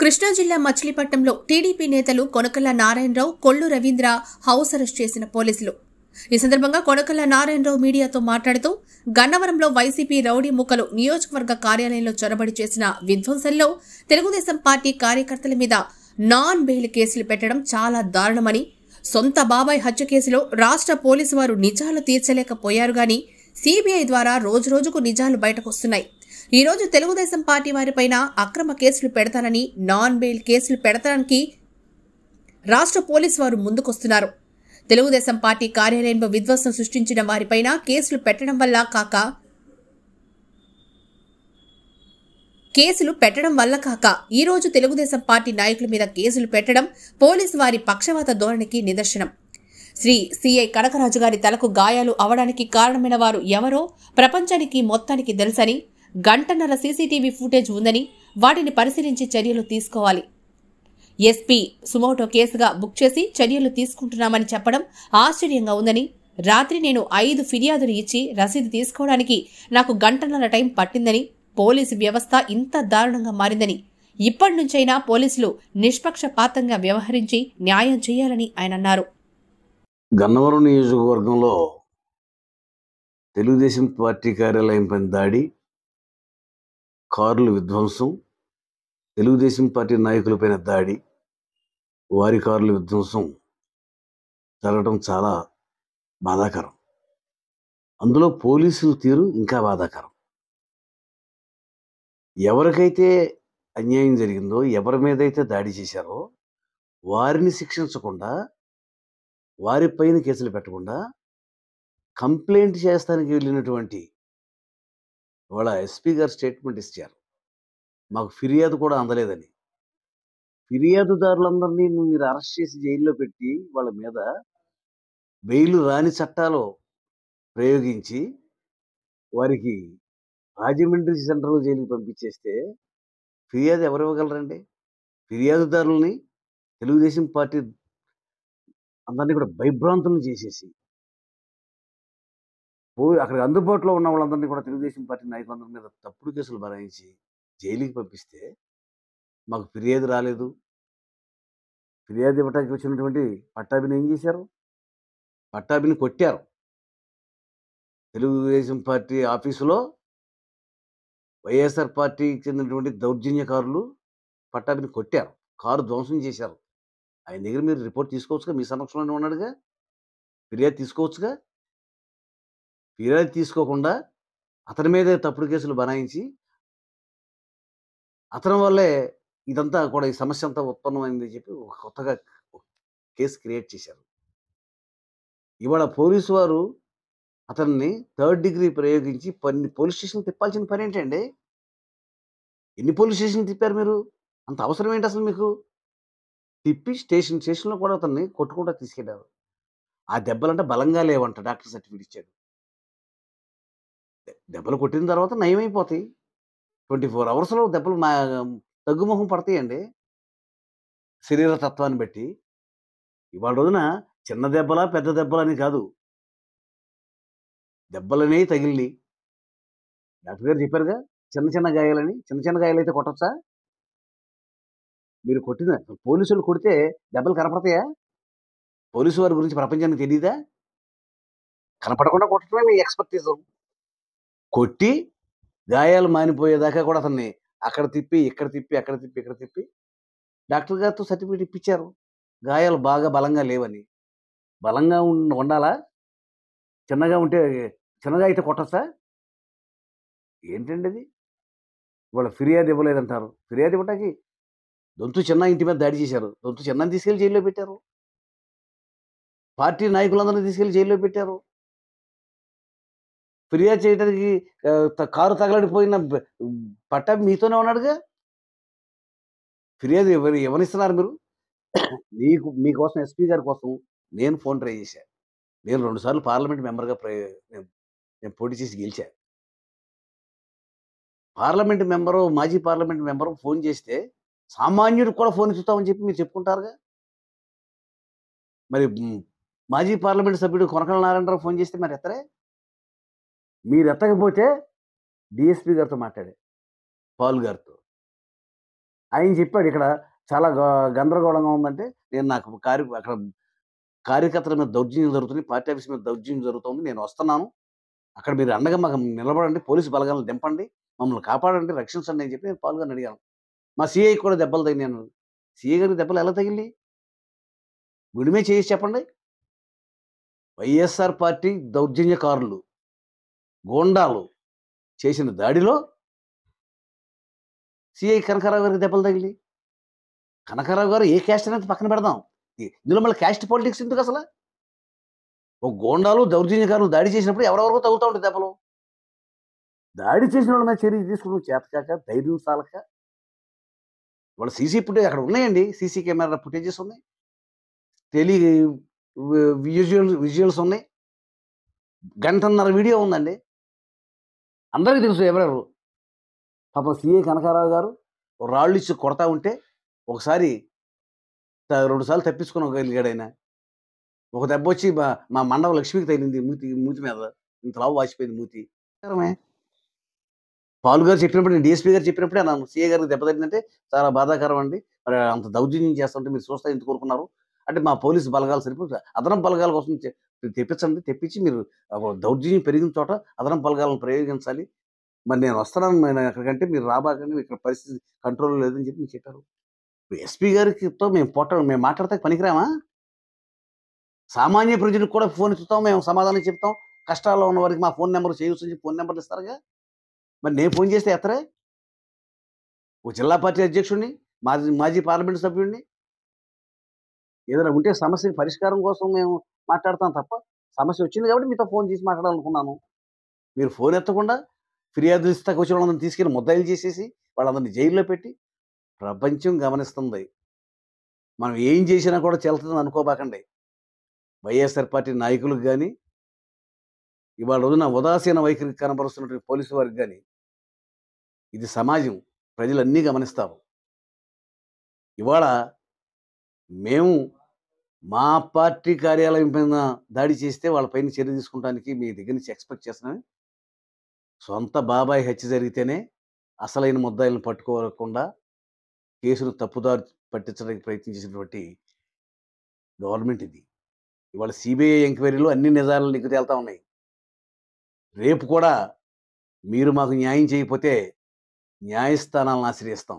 కృష్ణా జిల్లా మచిలీపట్నంలో టీడీపీ నేతలు కొనకల నారాయణరావు కొల్లు రవీంద్ర హౌస్ అరెస్ట్ చేసిన పోలీసులు. ఈ సందర్భంగా కొనకల నారాయణరావు మీడియాతో మాట్లాడుతూ గన్నవరంలో వైసీపీ రౌడీ ముక్కలు నియోజకవర్గ కార్యాలయంలో చొరబడి చేసిన విధ్వంసంలో తెలుగుదేశం పార్టీ కార్యకర్తల మీద నాన్ బెయిల్ కేసులు పెట్టడం చాలా దారుణమని సొంత బాబాయ్ హత్య కేసులో రాష్ట్ర పోలీసు వారు నిజాలు తీర్చలేకపోయారు గాని సీబీఐ ద్వారా రోజురోజుకు నిజాలు బయటకొస్తున్నాయి. ఈరోజు తెలుగుదేశం పార్టీ వారిపైన అక్రమ కేసులు పెడతానని నాన్ బెయిల్ కేసులు పెడతానికి రాష్ట్ర పోలీసు వారు ముందుకొస్తున్నారు. తెలుగుదేశం పార్టీ కార్యాలయంలో విధ్వంసం సృష్టించిన వారిపైన కేసులు పెట్టడం వల్ల కాక కేసులు పెట్టడం వల్ల కాక ఈ రోజు తెలుగుదేశం పార్టీ నాయకుల మీద కేసులు పెట్టడం పోలీసు వారి పక్షవాత ధోరణికి నిదర్శనం. శ్రీ సిఐ కనకరాజు గారి తలకు గాయాలు అవడానికి కారణమైన వారు ఎవరో ప్రపంచానికి మొత్తానికి తెలుసని గంటన్నర సీసీటీవీ ఫుటేజ్ ఉందని వాటిని పరిశీలించి చర్యలు తీసుకోవాలి. ఎస్పీ సుమోటో కేసుగా బుక్ చేసి చర్యలు తీసుకుంటున్నామని చెప్పడం ఆశ్చర్యంగా ఉందని రాత్రి నేను ఐదు ఫిర్యాదులు ఇచ్చి రసీదు తీసుకోవడానికి నాకు గంటన్నర టైం పట్టిందని పోలీసు వ్యవస్థ ఇంత దారుణంగా మారిందని ఇప్పటి నుంచైనా పోలీసులు నిష్పక్షపాతంగా వ్యవహరించి న్యాయం చేయాలని ఆయన అన్నారు. గన్నవరం నియోజకవర్గంలో తెలుగుదేశం పార్టీ కార్యాలయం పైన దాడి కార్లు విధ్వంసం తెలుగుదేశం పార్టీ నాయకులపైన దాడి వారి కార్లు విధ్వంసం జరగడం చాలా బాధాకరం. అందులో పోలీసుల తీరు ఇంకా బాధాకరం. ఎవరికైతే అన్యాయం జరిగిందో ఎవరి మీదైతే దాడి చేశారో వారిని శిక్షించకుండా వారిపైన కేసులు పెట్టకుండా కంప్లైంట్ చేస్తానికి వెళ్ళినటువంటి వాళ్ళ ఎస్పీ గారు స్టేట్మెంట్ ఇచ్చారు. మాకు ఫిర్యాదు కూడా అందలేదని. ఫిర్యాదుదారులందరినీ మీరు అరెస్ట్ చేసి జైల్లో పెట్టి వాళ్ళ మీద బెయిల్ రాని చట్టాలు ప్రయోగించి వారికి రాజమండ్రి సెంట్రల్ జైలుకి పంపించేస్తే ఫిర్యాదు ఎవరు ఇవ్వగలరండి ఫిర్యాదుదారుల్ని తెలుగుదేశం పార్టీ అందరినీ కూడా భయభ్రాంతులను చేసేసి పోయి అక్కడ అందుబాటులో ఉన్న వాళ్ళందరినీ కూడా తెలుగుదేశం పార్టీ నాయకులందరి మీద తప్పుడు కేసులు బనాయించి జైలుకి పంపిస్తే మాకు ఫిర్యాదు రాలేదు. ఫిర్యాదు ఇవ్వటానికి వచ్చినటువంటి పట్టాభిని ఏం చేశారు? పట్టాభిని కొట్టారు. తెలుగుదేశం పార్టీ ఆఫీసులో వైఎస్ఆర్ పార్టీకి చెందినటువంటి దౌర్జన్యకారులు పట్టాభిని కొట్టారు. కారు ధ్వంసం చేశారు. ఆయన దగ్గర మీరు రిపోర్ట్ తీసుకోవచ్చుగా? మీ సమక్షంలోనే ఉన్నాడుగా? ఫిర్యాదు తీసుకోవచ్చుగా? ఫిర్యాదు తీసుకోకుండా అతని మీదే తప్పుడు కేసులు బనాయించి అతని వల్లే ఇదంతా కూడా ఈ సమస్య అంతా ఉత్పన్నమైందని చెప్పి ఒక కొత్తగా కేసు క్రియేట్ చేశారు. ఇవాళ పోలీసు వారు అతన్ని థర్డ్ డిగ్రీ ప్రయోగించి పని పోలీస్ స్టేషన్ తిప్పాల్సిన పని ఏంటండి? ఎన్ని పోలీస్ స్టేషన్ తిప్పారు మీరు? అంత అవసరం ఏంటి అసలు మీకు? తిప్పి స్టేషన్ స్టేషన్లో కూడా అతన్ని కొట్టుకుంటూ తీసుకెళ్ళారు ఆ దెబ్బలంటే బలంగా లేవంట డాక్టర్ సర్టిఫికేట్ ఇచ్చాడు. దెబ్బలు కొట్టిన తర్వాత నయమైపోతాయి. ట్వంటీ ఫోర్ అవర్స్లో దెబ్బలు మా తగ్గుముఖం పడతాయండి. శరీర తత్వాన్ని బట్టి. ఇవాళ రోజున చిన్న దెబ్బలా పెద్ద దెబ్బలని కాదు. దెబ్బలనే తగిలినాయి. డాక్టర్ గారు చెప్పారుగా చిన్న చిన్న గాయాలని చిన్న చిన్న గాయాలు అయితే కొట్టచ్చా? మీరు కొట్టిన పోలీసులు కొడితే దెబ్బలు కనపడతాయా? పోలీసు వారి గురించి ప్రపంచానికి తెలియదా కనపడకుండా కొట్టడమే మీ ఎక్స్పర్టీజం కొట్టి గాయాలు మానిపోయేదాకా కూడా అతన్ని అక్కడ తిప్పి ఇక్కడ తిప్పి అక్కడ తిప్పి ఇక్కడ తిప్పి డాక్టర్ గారితో సర్టిఫికేట్ ఇప్పించారు. గాయాలు బాగా బలంగా లేవని. బలంగా ఉండాలా? చిన్నగా ఉంటే చిన్నగా అయితే కొట్టచ్చా? ఏంటండి అది ఇవాళ ఫిర్యాదు ఇవ్వలేదంటారు. ఫిర్యాదు ఇవ్వటానికి దొంతు చిన్న ఇంటి మీద దాడి చేశారు. దొంతు చిన్నని తీసుకెళ్ళి జైల్లో పెట్టారు. పార్టీ నాయకులందరినీ తీసుకెళ్ళి జైల్లో పెట్టారు. ఫిర్యాదు చేయడానికి కారు తగలడిపోయిన పట్ట మీతోనే ఉన్నాడుగా? ఫిర్యాదు ఎవరు ఎవరిస్తున్నారు మీరు? మీకు మీకోసం ఎస్పీ గారి కోసం నేను ఫోన్ ట్రై చేశాను నేను రెండుసార్లు పార్లమెంట్ మెంబర్గా ప్ర నేను పోటీ చేసి గెలిచా. పార్లమెంట్ మెంబరు మాజీ పార్లమెంట్ మెంబరు ఫోన్ చేస్తే సామాన్యుడు కూడా ఫోన్ ఇస్తామని చెప్పి మీరు చెప్పుకుంటారుగా? మరి మాజీ పార్లమెంట్ సభ్యుడు కొనకల నారాయణరావు ఫోన్ చేస్తే మరి ఎత్తరే? మీరు ఎత్తకపోతే డిఎస్పీ గారితో మాట్లాడే. పాల్ గారితో. ఆయన చెప్పాడు ఇక్కడ చాలా గందరగోళంగా ఉందంటే నేను నాకు కార్య అక్కడ కార్యకర్తల మీద దౌర్జన్యం జరుగుతుంది పార్టీ ఆఫీస్ మీద దౌర్జన్యం జరుగుతుంది నేను వస్తున్నాను. అక్కడ మీరు అండగా మాకు నిలబడండి పోలీసు బలగాలను దింపండి మమ్మల్ని కాపాడండి రక్షించండి అని చెప్పి నేను పాల్గొని అడిగాను. మా సిఐ కూడా దెబ్బలు తగినాను సిఐ గారికి దెబ్బలు ఎలా తగిలి గుడిమే చేసి చెప్పండి. వైఎస్ఆర్ పార్టీ దౌర్జన్యకారులు. గోండాలు చేసిన దాడిలో సిఐ కనకారావు గారికి దెబ్బలు తగిలి కనకారావు గారు ఏ క్యాస్ట్ అనేది పక్కన పెడదాం. ఇందులో మళ్ళీ క్యాస్ట్ పాలిటిక్స్ ఎందుకు అసలు? ఒక గోండాలు దౌర్జన్యకారులు దాడి చేసినప్పుడు ఎవరెవరికో తగులుతూ ఉంటుంది దెబ్బలు. దాడి చేసిన వాళ్ళ మీద చర్య తీసుకుని చేతకాక ధైర్యం సాలక వాళ్ళ సీసీ ఫుటేజ్ అక్కడ ఉన్నాయండి. సీసీ కెమెరా ఫుటేజెస్ ఉన్నాయి. టెలి విజువల్ విజువల్స్ ఉన్నాయి. గంటన్నర వీడియో ఉందండి. అందరికీ తెలుసు ఎవరెవరు. పాపం సిఏ కనకారావు గారు రాళ్ళు ఇచ్చి కొడతా ఉంటే ఒకసారి రెండుసార్లు రెండు సార్లు తప్పించుకోగలిగాడు ఆయన ఒక దెబ్బ వచ్చి మా మండవ లక్ష్మికి తగిలింది మూతి మూతి మీద. ఇంత లావు వాచిపోయింది మూతి. పాలు గారు చెప్పినప్పుడు నేను డిఎస్పీ గారు చెప్పినప్పుడే అన్నాను సీఏ గారికి దెబ్బ తగిలిందంటే చాలా బాధాకరం అండి. మరి అంత దౌర్జన్యం చేస్తుంటే మీరు చూస్తా ఎందుకు కోరుకున్నారు? అంటే మా పోలీసు బలగాలు సరిపోయి అదనం బలగాల కోసం తెప్పించండి తెప్పించి మీరు దౌర్జన్యం పెరిగిన చోట అదనం బలగాలను ప్రయోగించాలి. మరి నేను వస్తాను నేను ఎక్కడికంటే మీరు రాబాకండి ఇక్కడ పరిస్థితి కంట్రోల్ లేదని చెప్పి మీరు చెప్పారు. ఎస్పీ గారితో మేము పొట్ట మేము మాట్లాడితే పనికిరామా? సామాన్య ప్రజలకు కూడా ఫోన్ ఇస్తాం మేము సమాధానం చెప్తాం. కష్టాల్లో ఉన్న వారికి మా ఫోన్ నెంబర్ చేయొచ్చు ఫోన్ నెంబర్లు ఇస్తారుగా? మరి నేను ఫోన్ చేస్తే ఎత్తరే? ఓ జిల్లా పార్టీ అధ్యక్షుడిని మాజీ మాజీ పార్లమెంట్ సభ్యుడిని ఏదైనా ఉంటే సమస్య పరిష్కారం కోసం మేము మాట్లాడతాం తప్ప సమస్య వచ్చింది కాబట్టి మీతో ఫోన్ చేసి మాట్లాడాలనుకున్నాను. మీరు ఫోన్ ఎత్తకుండా ఫిర్యాదులు ఇస్తాకు వచ్చిన వాళ్ళందరినీ తీసుకెళ్ళి ముద్దాయిలు చేసేసి వాళ్ళందరినీ జైల్లో పెట్టి ప్రపంచం గమనిస్తుంది. మనం ఏం చేసినా కూడా చెల్తుందని అనుకోబాకండి. వైఎస్ఆర్ పార్టీ నాయకులకు కానీ ఇవాళ రోజున ఉదాసీన వైఖరి కనబరుస్తున్నటువంటి పోలీసు వారికి కానీ ఇది సమాజం ప్రజలన్నీ గమనిస్తారు ఇవాళ మేము మా పార్టీ కార్యాలయం పైన దాడి చేస్తే వాళ్ళపైన చర్య తీసుకుంటానికి మీ దగ్గర నుంచి ఎక్స్పెక్ట్ చేస్తున్నాం. సొంత బాబాయ్ హత్య జరిగితేనే అసలైన ముద్దాయిలను పట్టుకోకుండా కేసును తప్పుదారి పట్టించడానికి ప్రయత్నించినటువంటి గవర్నమెంట్ ఇది. ఇవాళ సిబిఐ ఎంక్వైరీలో అన్ని నిజాలు నీకు తేలుతా ఉన్నాయి. రేపు కూడా మీరు మాకు న్యాయం చేయకపోతే న్యాయస్థానాలను ఆశ్రయిస్తాం.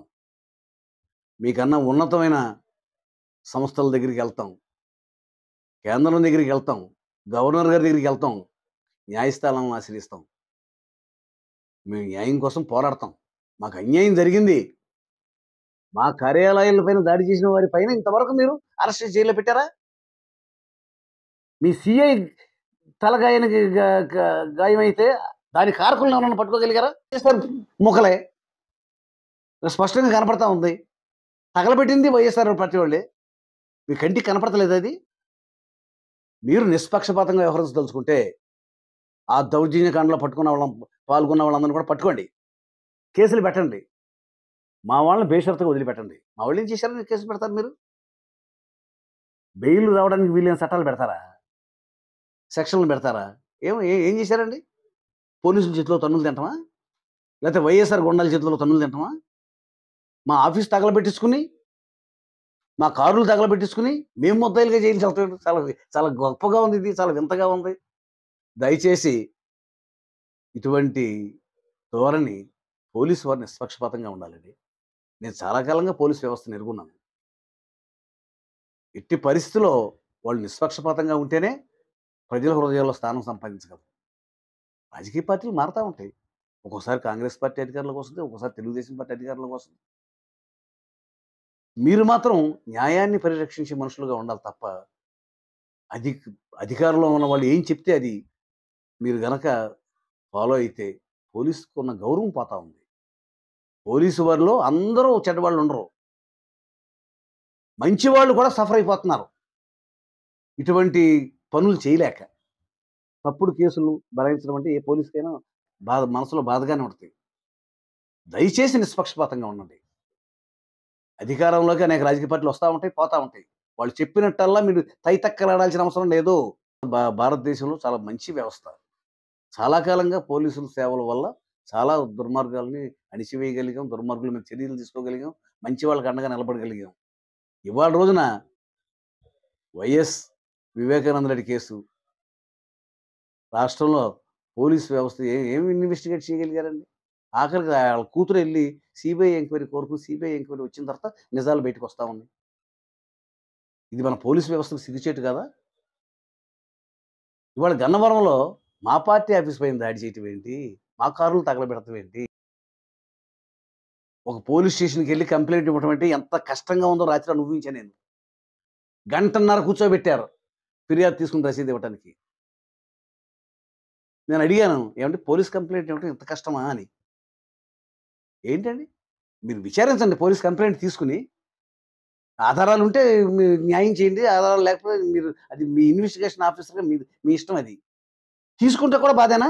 మీకన్నా ఉన్నతమైన సంస్థల దగ్గరికి వెళ్తాం. కేంద్రం దగ్గరికి వెళ్తాం. గవర్నర్ గారి దగ్గరికి వెళ్తాం. న్యాయస్థానాలను ఆశ్రయిస్తాం. మేము న్యాయం కోసం పోరాడతాం. మాకు అన్యాయం జరిగింది. మా కార్యాలయాల పైన దాడి చేసిన వారి పైన ఇంతవరకు మీరు అరెస్ట్ జైల్లో పెట్టారా? మీ సిఐ తలగాయనికి గా- గాయమైతే దాని కారకులను ఎవరన్నా పట్టుకోగలిగారా? చేస్తారు ముఖలే. స్పష్టంగా కనపడతా ఉంది. తగలబెట్టింది వైఎస్ఆర్ పార్టీ వాళ్ళే. మీ కంటికి కనపడతలేదు అది? మీరు నిష్పక్షపాతంగా వ్యవహరించదలుచుకుంటే ఆ దౌర్జన్యకాండలో పట్టుకున్న వాళ్ళం పాల్గొన్న వాళ్ళందరినీ కూడా పట్టుకోండి. కేసులు పెట్టండి. మా వాళ్ళని బేషరతుగా వదిలిపెట్టండి. మా వాళ్ళు ఏం చేశారని కేసులు పెడతారు మీరు? బెయిల్ రావడానికి వీలైన చట్టాలు పెడతారా? సెక్షన్లు పెడతారా? ఏం ఏం చేశారండి? పోలీసుల చేతిలో తన్నులు తింటామా? లేకపోతే వైఎస్ఆర్ గుండాల చేతిలో తన్నులు తింటామా? మా ఆఫీస్ తగలబెట్టించుకుని మా కారులు తగలబెట్టించుకుని మేము ముద్దాయిలుగా జైలు వెళ్తాం చాలా చాలా గొప్పగా ఉంది ఇది చాలా వింతగా ఉంది. దయచేసి ఇటువంటి ధోరణి పోలీసు వారు నిష్పక్షపాతంగా ఉండాలండి. నేను చాలా కాలంగా పోలీస్ వ్యవస్థను ఎరుగున్నాను ఎట్టి పరిస్థితిలో వాళ్ళు నిష్పక్షపాతంగా ఉంటేనే ప్రజల హృదయాల్లో స్థానం సంపాదించగలరు రాజకీయ పార్టీలు మారుతూ ఉంటాయి. ఒక్కోసారి కాంగ్రెస్ పార్టీ అధికారులకు వస్తుంది ఒక్కోసారి తెలుగుదేశం పార్టీ అధికారులకు వస్తుంది. మీరు మాత్రం న్యాయాన్ని పరిరక్షించే మనుషులుగా ఉండాలి తప్ప అధి అధికారంలో ఉన్న వాళ్ళు ఏం చెప్తే అది మీరు గనక ఫాలో అయితే పోలీసుకు ఉన్న గౌరవం పోతా ఉంది. పోలీసు వారిలో అందరూ చెడ్డవాళ్ళు ఉండరు. మంచి వాళ్ళు కూడా సఫర్ అయిపోతున్నారు. ఇటువంటి పనులు చేయలేక. తప్పుడు కేసులు భరాయించడం అంటే ఏ పోలీసుకైనా బాధ మనసులో బాధగానే ఉంటుంది. దయచేసి నిష్పక్షపాతంగా ఉండండి. అధికారంలోకి అనేక రాజకీయ పార్టీలు వస్తూ ఉంటాయి పోతా ఉంటాయి. వాళ్ళు చెప్పినట్టల్లా మీరు తైతక్కలాడాల్సిన అవసరం లేదు. భా- భారతదేశంలో చాలా మంచి వ్యవస్థ. చాలా కాలంగా పోలీసుల సేవల వల్ల చాలా దుర్మార్గాల్ని అణిచివేయగలిగాం దుర్మార్గుల మీద చర్యలు తీసుకోగలిగాం మంచి వాళ్ళకి అండగా నిలబడగలిగాం. ఇవాళ రోజున వైఎస్ వివేకానంద రెడ్డి కేసు. రాష్ట్రంలో పోలీస్ వ్యవస్థ ఏమి ఇన్వెస్టిగేట్ చేయగలిగారండి? ఆఖరికి వాళ్ళ కూతురు వెళ్ళి సిబిఐ ఎంక్వైరీ కోరుకు సిబిఐ ఎంక్వైరీ వచ్చిన తర్వాత నిజాలు బయటకు వస్తా ఉన్నాయి. ఇది మన పోలీస్ వ్యవస్థకు సిగ్గుచేటు కదా? ఇవాళ గన్నవరంలో మా పార్టీ ఆఫీస్ పైన దాడి చేయటం ఏంటి? మా కారులు తగలబెడతాం ఏంటి? ఒక పోలీస్ స్టేషన్కి వెళ్ళి కంప్లైంట్ ఇవ్వటం అంటే ఎంత కష్టంగా ఉందో రాత్రి అనుభవించాను నేను. గంటన్నర కూర్చోబెట్టారు ఫిర్యాదు తీసుకుని రసీదు ఇవ్వటానికి. నేను అడిగాను ఏమంటే పోలీస్ కంప్లైంట్ ఇవ్వటం ఇంత కష్టమా అని. ఏంటండి? మీరు విచారించండి పోలీస్ కంప్లైంట్ తీసుకుని. ఆధారాలు ఉంటే మీరు న్యాయం చేయండి ఆధారాలు లేకపోతే మీరు అది మీ ఇన్వెస్టిగేషన్ ఆఫీసర్గా మీ మీ ఇష్టం అది. తీసుకుంటే కూడా బాధేనా?